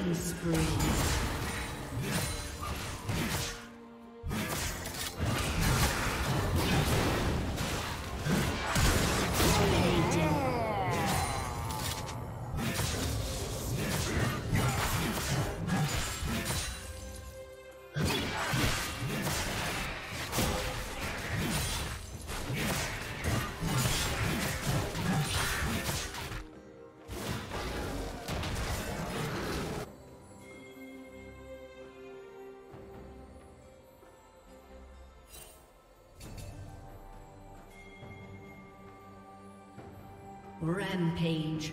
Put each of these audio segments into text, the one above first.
Killing spree. Rampage.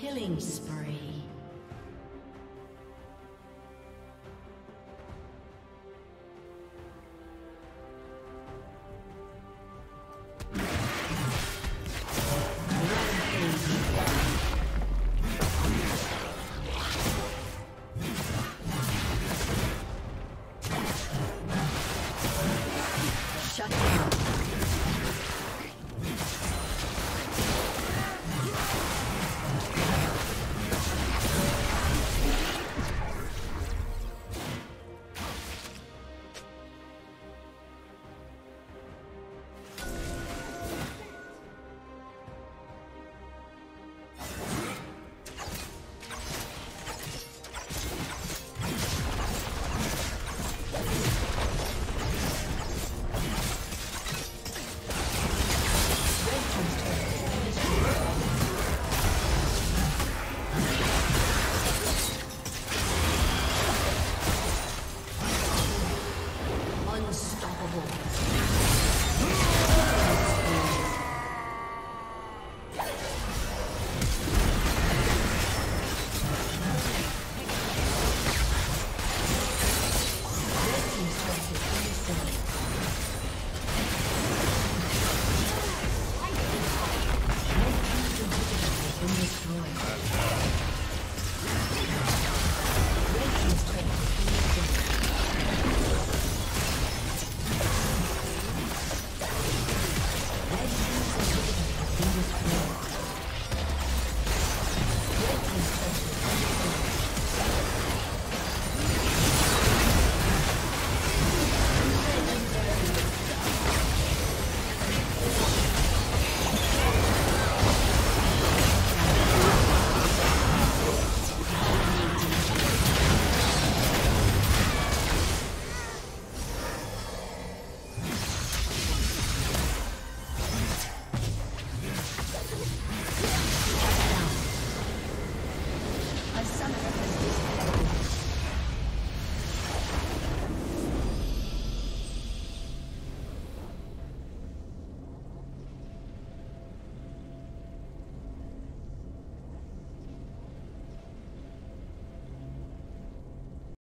Killing spree.